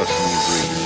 Are you all dream?